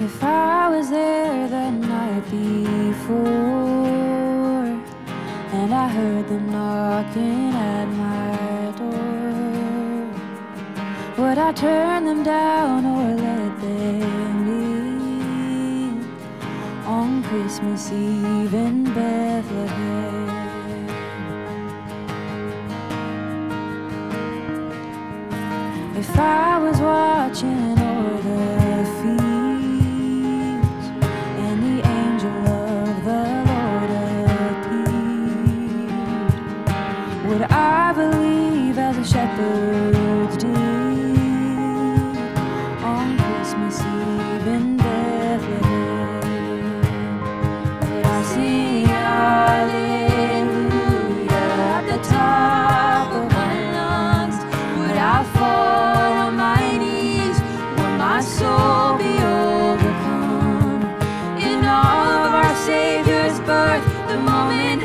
If I was there the night before and I heard them knocking at my door, would I turn them down or let them in on Christmas Eve in Bethlehem? If I was watching would I believe as the shepherds did on Christmas Eve in Bethlehem? Would I sing hallelujah at the top of my lungs? Would I fall on my knees? Would my soul be overcome? In all of our Savior's birth, the moment